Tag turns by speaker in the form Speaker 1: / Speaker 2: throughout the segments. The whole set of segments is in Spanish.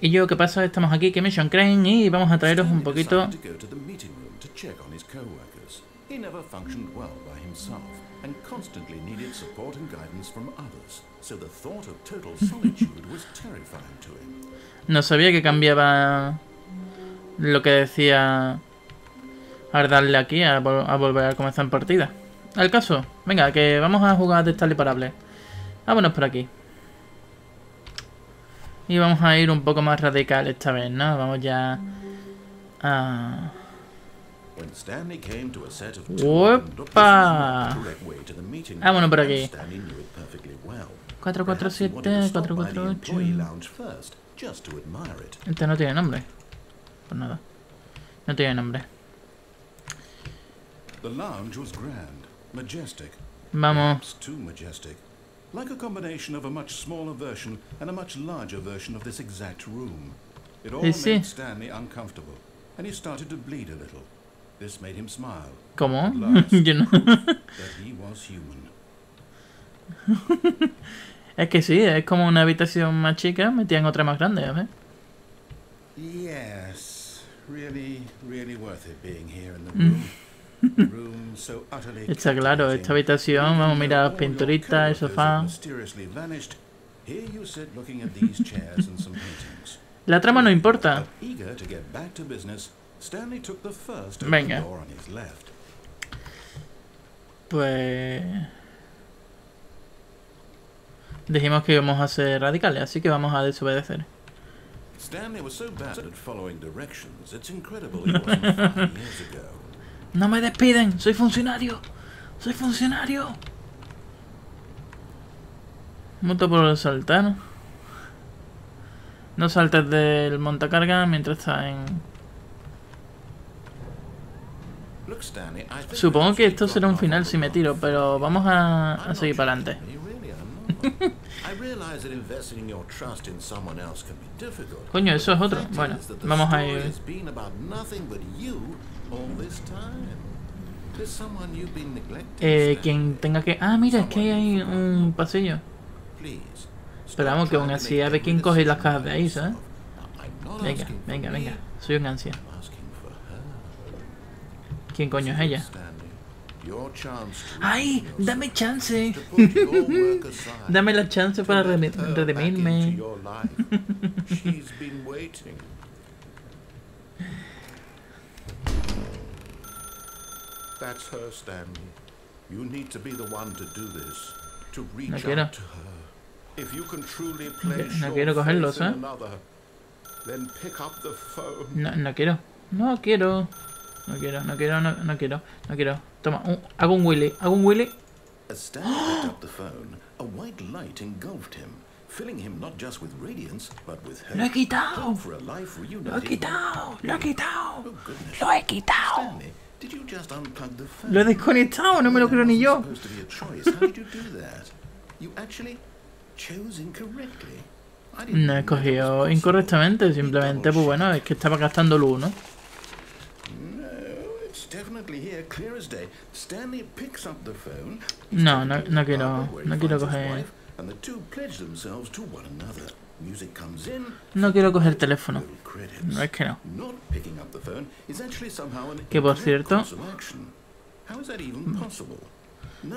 Speaker 1: Y yo, ¿qué pasa? Estamos aquí, que Mission Crane, y vamos a traeros un poquito... No sabía que cambiaba lo que decía al darle aquí a, vol- a volver a comenzar en partida. Al caso, venga, que vamos a jugar de estar imparable. Vámonos por aquí. Y vamos a ir un poco más radical esta vez, ¿no? Vamos ya a... Opa. Vámonos por aquí.
Speaker 2: and Stanley knew it perfectly well.
Speaker 1: 447,
Speaker 2: Perhaps he wanted to stop by the
Speaker 1: 448.
Speaker 2: employee lounge first, just to admire it.
Speaker 1: Este no tiene nombre. Pues nada. No tiene nombre.
Speaker 2: The lounge was grand, majestic,
Speaker 1: Vamos.
Speaker 2: Like a combination of a much smaller version and a much larger version of this exact room. It all
Speaker 1: Sí,
Speaker 2: made Stanley uncomfortable, and he started to bleed a little. This made him smile,
Speaker 1: ¿Cómo?
Speaker 2: Last.
Speaker 1: Yo no.
Speaker 2: that he was human.
Speaker 1: Es que sí, es como una habitación más chica metida en otra más grande, ¿ves?
Speaker 2: Yes, really, really worth it being here in the room.
Speaker 1: Está claro, esta habitación, vamos a mirar las pinturitas, el sofá. La trama no importa. Venga. Pues... Dijimos que íbamos a ser radicales, así que vamos a desobedecer.
Speaker 2: Stanley was so bad at following directions, it's incredible he wasn't five years ago.
Speaker 1: ¡No me despiden! ¡Soy funcionario! ¡Soy funcionario! Muto por saltar. No saltes del montacarga mientras está en... Supongo que esto será un final si me tiro, pero vamos a, a seguir para adelante. Coño, eso es otro. Bueno, vamos a ir... Eh, quien tenga que... Ah, mira, es que ahí hay un pasillo. Vamos, que aún así a ver quién coge las cajas de ahí, ¿sabes? Venga, venga, venga. Soy un ansia. ¿Quién coño es ella? ¡Ay! ¡Dame chance! Dame la chance para redimirme.
Speaker 2: That's her, Stanley. You need to be the one to do this. To reach
Speaker 1: No
Speaker 2: out to her. If you can truly place
Speaker 1: no
Speaker 2: your
Speaker 1: quiero cogerlos, ¿eh?
Speaker 2: another, then pick up the phone.
Speaker 1: No, no quiero. No quiero. No quiero, no quiero, no, no quiero. No quiero. Toma, un- hago un Willy. Hago un Willy.
Speaker 2: As Stanley picked up the phone, a white light engulfed him, filling him not just with radiance, but with hope.
Speaker 1: Lo he quitado.
Speaker 2: For a life
Speaker 1: Lo he quitado. Lo he quitado.
Speaker 2: Oh, goodness.
Speaker 1: Lo he quitado.
Speaker 2: Stanley,
Speaker 1: Lo he desconectado. No me lo creo ni yo. No he
Speaker 2: know that was
Speaker 1: cogido
Speaker 2: possible.
Speaker 1: incorrectamente. Simplemente, pues bueno, es que estaba gastando luz, ¿no?
Speaker 2: No.
Speaker 1: No, no, quiero, no quiero coger, no quiero coger teléfono.
Speaker 2: roll credits.
Speaker 1: No es que no. Que por cierto-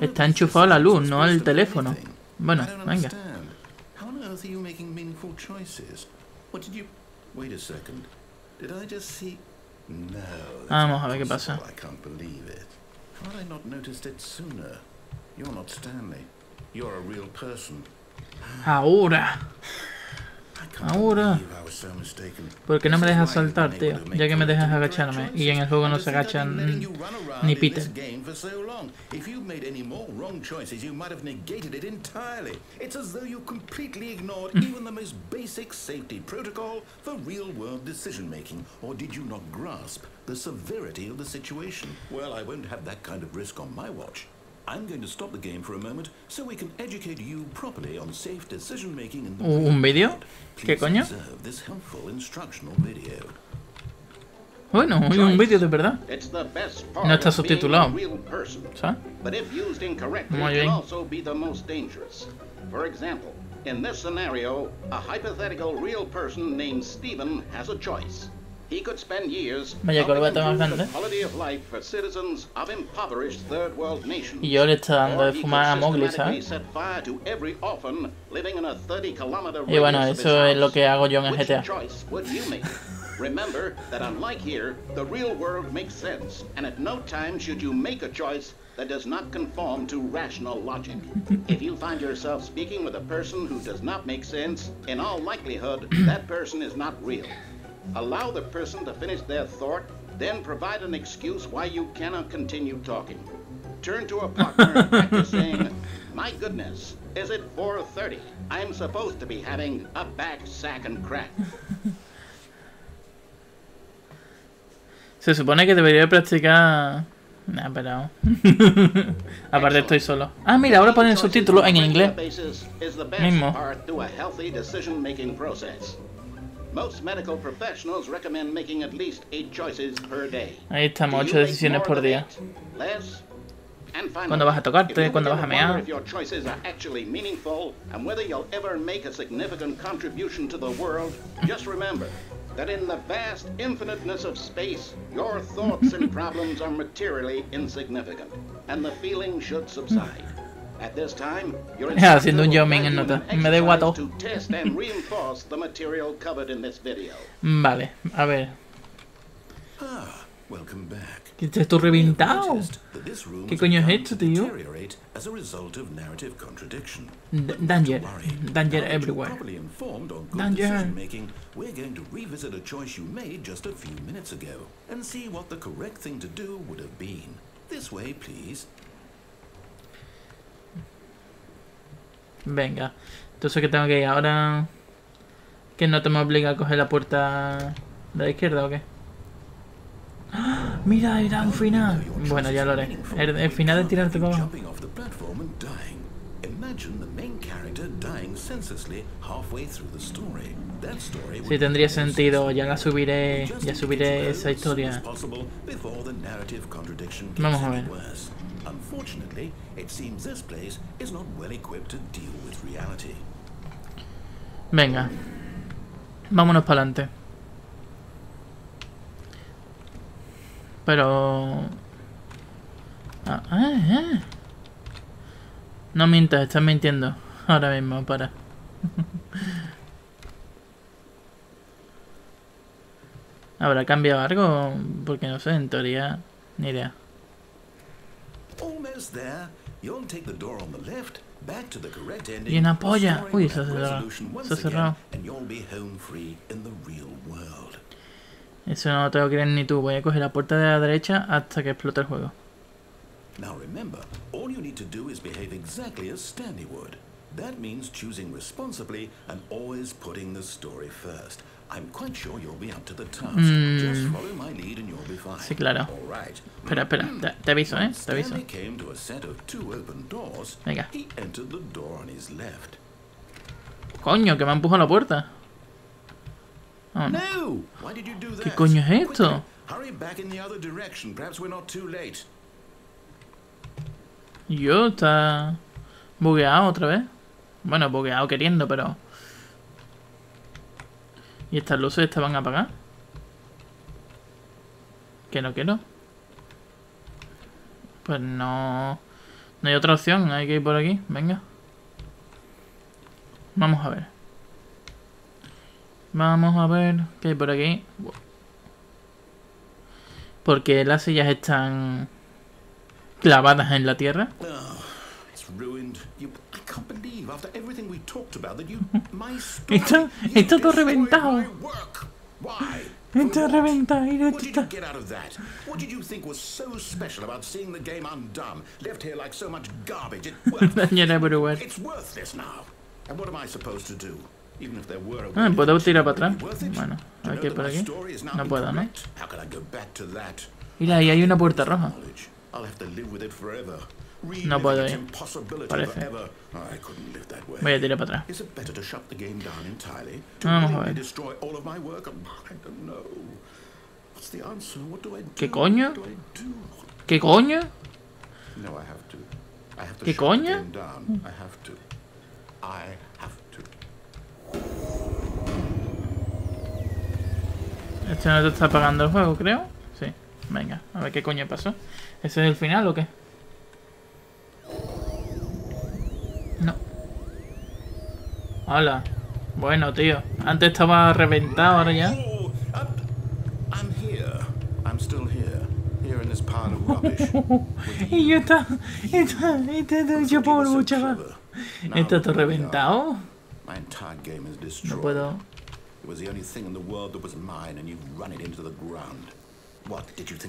Speaker 1: Está enchufado la luz, no el teléfono. Bueno, venga.
Speaker 2: understand. How on earth are you making meaningful choices? What did you... Wait a second. Did I just see... No, that's
Speaker 1: Vamos a ver qué pasa. Ahora. Ahora.
Speaker 2: believe I was so mistaken.
Speaker 1: ¿Por qué no me dejas saltar, tío? Ya que me dejas agacharme. Y en el juego no se agachan ni Peter.
Speaker 2: this I'm going to stop the game for a moment so we can educate you properly on safe decision making in the
Speaker 1: ¿Un vídeo? ¿Qué coño?
Speaker 2: this helpful instructional video.
Speaker 1: Bueno, hay un vídeo de verdad. No está subtitulado. ¿Sabes? Muy bien.
Speaker 3: For example, in this scenario, a hypothetical real person named Stephen has a choice. He could spend years
Speaker 1: Vaya
Speaker 3: helping
Speaker 1: corbata
Speaker 3: the quality of life for citizens of impoverished third world nations.
Speaker 1: Y yo le está dando de
Speaker 3: he
Speaker 1: fumar a Mowgli, ¿sabes?
Speaker 3: set fire to every orphan living in a 30 kilometer
Speaker 1: Y bueno,
Speaker 3: radius
Speaker 1: eso es lo que hago yo en el GTA.
Speaker 3: choice would you make? Remember that unlike here, the real world makes sense, and at no time should you make a choice that does not conform to rational logic. if you find yourself speaking with a person who does not make sense, in all likelihood, that person is not real. Allow the person to finish their thought, then provide an excuse why you cannot continue talking. Turn to a partner and practice saying, My goodness, is it 4.30? I'm supposed to be having a back sack and crack.
Speaker 1: Se supone que debería practicar... Nah, pero... Aparte estoy solo. Ah, mira, ahora ponen subtítulos en inglés. Mismo.
Speaker 3: Most medical professionals recommend making at least eight choices per day.
Speaker 1: Ahí estamos,
Speaker 3: Do
Speaker 1: ocho decisiones por día.
Speaker 3: eight? Less? And finally,
Speaker 1: ¿Cuándo vas a tocarte? ¿Cuándo vas a mear?
Speaker 3: If your choices are actually meaningful and whether you'll ever make a significant contribution to the world, just remember that in the vast infiniteness of space, your thoughts and problems are materially insignificant, and the feeling should subside.
Speaker 1: Haciendo un
Speaker 3: instructor will
Speaker 1: jamming
Speaker 3: guide
Speaker 1: en
Speaker 3: you
Speaker 1: nota.
Speaker 3: an
Speaker 1: Me da igual
Speaker 3: exercise
Speaker 1: todo.
Speaker 3: to test and reinforce the material covered in this video.
Speaker 1: Vale, a ver.
Speaker 2: Ah, welcome back.
Speaker 1: ¿Qué te estoy reventado?
Speaker 2: Noticed that this room
Speaker 1: ¿Qué
Speaker 2: has
Speaker 1: coño es
Speaker 2: begun
Speaker 1: esto,
Speaker 2: to
Speaker 1: tío?
Speaker 2: deteriorate as a result of narrative contradiction.
Speaker 1: D- Danger.
Speaker 2: Don't worry.
Speaker 1: Danger
Speaker 2: Now that you're
Speaker 1: everywhere.
Speaker 2: properly informed on good
Speaker 1: Danger.
Speaker 2: decision making, we're going to revisit a choice you made just a few minutes ago and see what the correct thing to do would have been. This way, please.
Speaker 1: Venga. Entonces, ¿qué tengo que ir? Ahora... ¿Que no te me obliga a coger la puerta de la izquierda o qué? ¡Ah! Mira, era un final. Bueno, ya lo haré. El, el final de tirarte
Speaker 2: story
Speaker 1: Sí, tendría sentido. Ya la subiré. Ya subiré esa historia. Vamos a ver.
Speaker 2: Unfortunately, it seems this place is not well equipped to deal with reality.
Speaker 1: Venga. Vámonos para adelante. Pero... Ah, ah, ah. No mientas, estás mintiendo. Ahora mismo, para. ¿Habrá cambiado algo? Porque no sé, en teoría... Ni idea.
Speaker 2: Almost there. You'll take the door on the left, back to the correct ending.
Speaker 1: Y una
Speaker 2: the
Speaker 1: polla.
Speaker 2: story
Speaker 1: Uy, se ha
Speaker 2: have
Speaker 1: cerrado.
Speaker 2: resolution once
Speaker 1: Se ha
Speaker 2: again,
Speaker 1: cerrado.
Speaker 2: And you'll be home free in the real world.
Speaker 1: Eso no lo crees ni tú. Voy a coger la puerta de la derecha hasta que explote el juego.
Speaker 2: Now remember, all you need to do is behave exactly as Stanley would. That means choosing responsibly and always putting the story first. I'm quite sure you'll be up to the task. Just follow my lead and you'll be fine.
Speaker 1: Mm. Sí, claro.
Speaker 2: All right.
Speaker 1: Espera, espera. Te, te aviso, ¿eh? Te aviso.
Speaker 2: Stanley came to a set of two open doors.
Speaker 1: Venga.
Speaker 2: He entered the door on his left.
Speaker 1: Coño, que me empuja la puerta. Oh, no.
Speaker 2: No! Why did you do that?
Speaker 1: coño es esto?
Speaker 2: Quickly, hurry back in the other direction. Perhaps we're not too late.
Speaker 1: Yo está bugueado otra vez. Bueno, bugueado queriendo, pero... ¿Y estas luces estaban apagadas? Que no quiero. Pues no... No hay otra opción, hay que ir por aquí. Venga. Vamos a ver. Vamos a ver qué hay por aquí. Porque las sillas están clavadas en la tierra.
Speaker 2: Oh,
Speaker 1: Está- está todo reventado. Está reventado. está-
Speaker 2: get out of that? What did you think was so special about seeing the game undone, left here like so much garbage? It, well,
Speaker 1: Dañera everywhere.
Speaker 2: it's worthless now. And what am I supposed to do? Even if there were a
Speaker 1: Ah, ¿puedo tirar para atrás? Bueno, ir
Speaker 2: that
Speaker 1: por aquí. No puedo, ¿no? Mira, ahí hay una puerta roja. No puedo ir. Parece. Voy a tirar para atrás. Vamos a ver.
Speaker 2: do?
Speaker 1: ¿Qué coño? ¿Qué coño? ¿Qué coño? Este no te está apagando el juego, creo. Sí. Venga, a ver qué coño pasó. ¿Ese es el final o qué? Hola. Bueno, tío. Antes estaba reventado, ahora ya. Y yo está. Está. Está. Yo más.
Speaker 2: clever.
Speaker 1: ¿Está todo reventado? No puedo.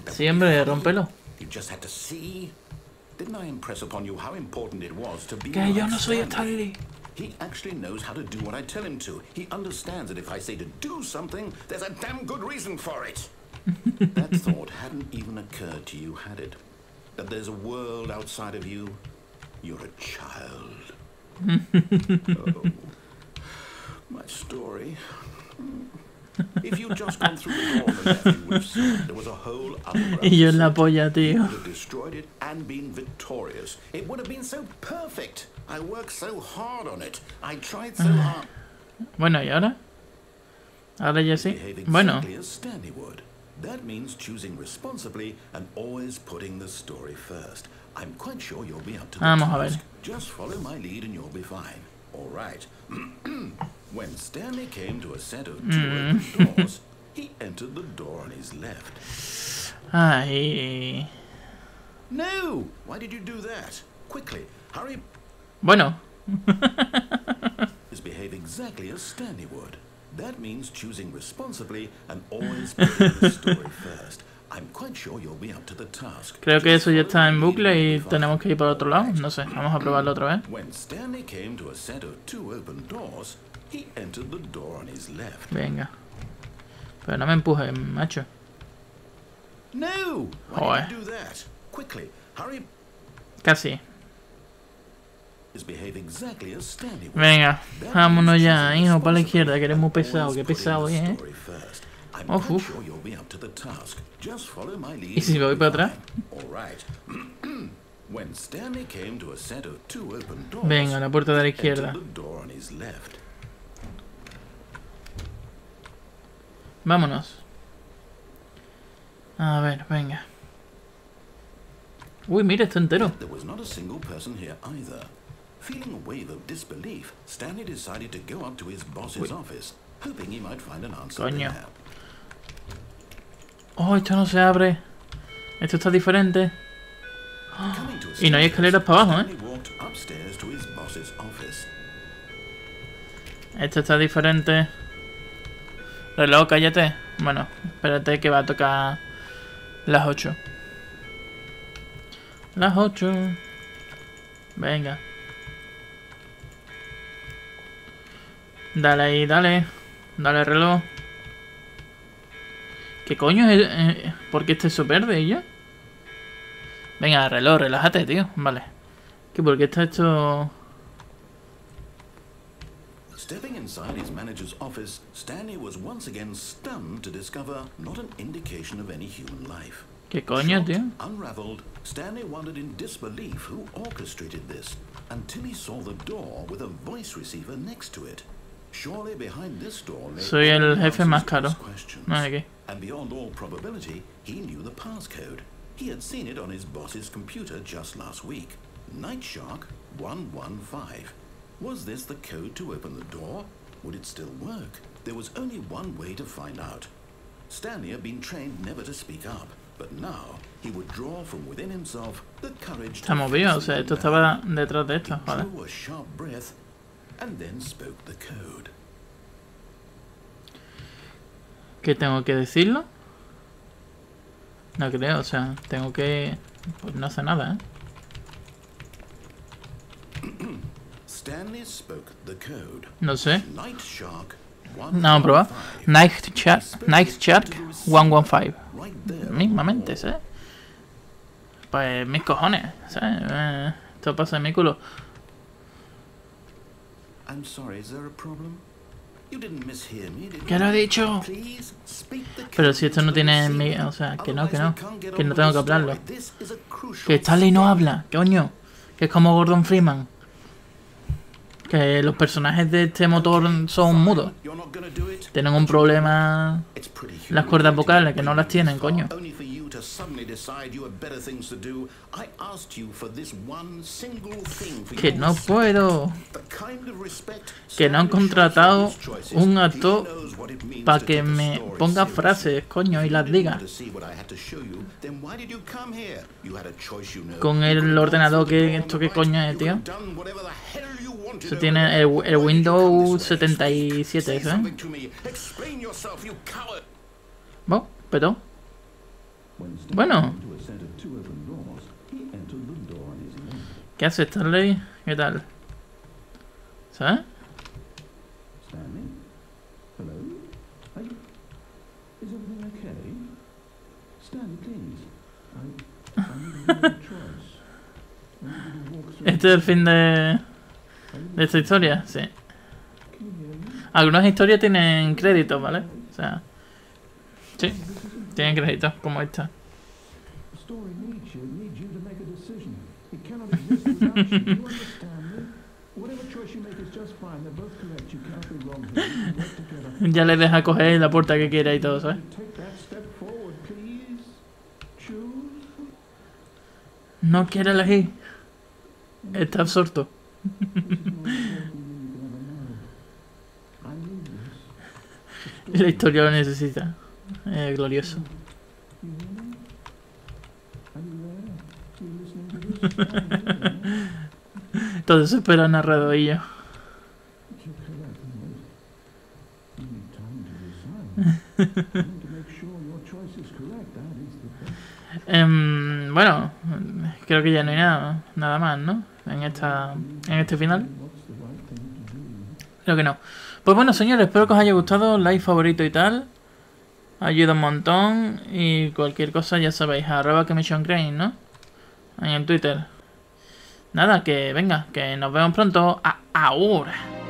Speaker 2: That?
Speaker 1: Sí,
Speaker 2: would be
Speaker 1: hombre,
Speaker 2: funny?
Speaker 1: rómpelo.
Speaker 2: You just had to see. Didn't I impress upon you how important it was to be?
Speaker 1: Que yo no soy
Speaker 2: Stanley?
Speaker 1: Stanley.
Speaker 2: He actually knows how to do what I tell him to. He understands that if I say to do something, there's a damn good reason for it. that thought hadn't even occurred to you, had it? That there's a world outside of you? You're a child. oh, my story. Hmm. If you'd just gone through the door the left, you would have seen there was a hole underground.
Speaker 1: Y en la polla,
Speaker 2: You
Speaker 1: tío.
Speaker 2: would have destroyed it and been victorious. It would have been so perfect. I worked so hard on it. I tried so ah. hard.
Speaker 1: Bueno, ¿y ahora? Ahora ya sí. Bueno,
Speaker 2: exactly as Stanley would. That means choosing responsibly and always putting the story first. I'm quite sure you'll be up to the
Speaker 1: Vamos
Speaker 2: task. Just follow my lead and you'll be fine. All right. when Stanley came to a set of two
Speaker 1: Mm.
Speaker 2: open doors, he entered the door on his left.
Speaker 1: Ay.
Speaker 2: No! Why did you do that? Quickly, hurry
Speaker 1: Bueno,
Speaker 2: is behave exactly as Stanley would. That means choosing responsibly and always putting the story first. I'm quite sure you'll be up to the task.
Speaker 1: creo que eso ya está en bucle y tenemos que ir por otro lado. No sé, vamos a probarlo otra vez.
Speaker 2: When Stanley came to a set of two open doors,
Speaker 1: Venga. Pero no me empujes, macho.
Speaker 2: No!
Speaker 1: Joder. Casi. Venga, vámonos ya, hijo, para la izquierda, que eres muy pesado,
Speaker 2: putting
Speaker 1: pesado, ¿eh?
Speaker 2: I'm
Speaker 1: Uf. ¿Y si
Speaker 2: and
Speaker 1: voy para atrás? Venga, la puerta de la izquierda.
Speaker 2: the door on his left.
Speaker 1: Vámonos. A ver, venga. Uy, mira, está entero.
Speaker 2: There was not a single person here either. Feeling a wave of disbelief, Stanley decided to go up to his boss's office, hoping he might find an answer
Speaker 1: Coño.
Speaker 2: there.
Speaker 1: Oh, esto no se abre. Esto está diferente.
Speaker 2: A
Speaker 1: Y no hay escaleras para abajo, ¿eh? Esto está diferente. Reloj, cállate. Bueno, espérate que va a tocar las 8. Las 8. Venga. Dale ahí, dale. Dale reloj. ¿Qué coño es? eh, ¿Por qué este es verde y ya? Venga, reloj, relájate, tío. Vale. ¿Que por qué está esto...?
Speaker 2: Stepping inside his manager's office, Stanley was once again stunned to discover not an indication of any human life.
Speaker 1: ¿Qué coño, tío?
Speaker 2: Unraveled, Stanley wondered in disbelief who orchestrated this until he saw the door with a voice receiver next to it. Surely behind this door lay
Speaker 1: Soy el jefe más caro.
Speaker 2: questions.
Speaker 1: No.
Speaker 2: And beyond all probability, he knew the passcode. He had seen it on his boss's computer just last week. Night Shark 115. Was this the code to open the door? Would it still work? There was only one way to find out. Stanley had been trained never to speak up, but now he would draw from within himself the courage to
Speaker 1: movido, o sea, esto estaba detrás de esto, joder.
Speaker 2: drew a sharp breath and then spoke the code.
Speaker 1: ¿Qué tengo que decirlo? No creo, o sea, tengo que... Pues no hace nada, ¿eh? No sé. Vamos a probar.
Speaker 2: 115.
Speaker 1: Night Shark, Night Shark 115.
Speaker 2: Right there.
Speaker 1: Mismamente, ¿sabes? Pues mis cojones, ¿sabes? Eh, Esto pasa en mi culo. ¿Qué lo he dicho? Pero si esto no tiene o sea, que no, que no. Que no tengo que hablarlo. Que Stanley no habla, coño. Que es como Gordon Freeman. Que los personajes de este motor son mudos. Tienen un problema las cuerdas vocales, que no las tienen, coño.
Speaker 2: To suddenly decide you have better things to do. I asked you for this one single thing for
Speaker 1: Que no puedo. Que no han contratado un actor para que me ponga frases, coño, y las diga. Con el ordenador que- esto qué coño es, tío. Se tiene el, el Windows
Speaker 2: this way?
Speaker 1: 77
Speaker 2: Say
Speaker 1: ese, ¿eh? Bueno, petó. Bueno. ¿Qué hace Stanley? ¿Qué tal? ¿Sabes? ¿Este es el fin de, de esta historia? Sí. Algunas historias tienen créditos, ¿vale? O sea... Sí, tienen créditos, como esta. Ya le deja coger la puerta que quiera y todo, ¿sabes? No quiere elegir. Está absorto. La historia lo necesita. Es glorioso.
Speaker 4: You hear me? Are you there? You listening to this? I am here.
Speaker 1: Todo eso espera el narrador y yo.
Speaker 4: You're correct, mate. You need time to decide. I need to make sure your choice is correct. That is the best.
Speaker 1: Em, bueno, creo que ya no hay nada, nada más, ¿no? En esta, en este final. Creo que no. Pues bueno, señores, espero que os haya gustado, like, favorito y tal. Ayuda un montón. Y cualquier cosa, ya sabéis, arroba que Mission Crane, ¿no? En el Twitter. Nada, que venga, que nos vemos pronto. A ahora.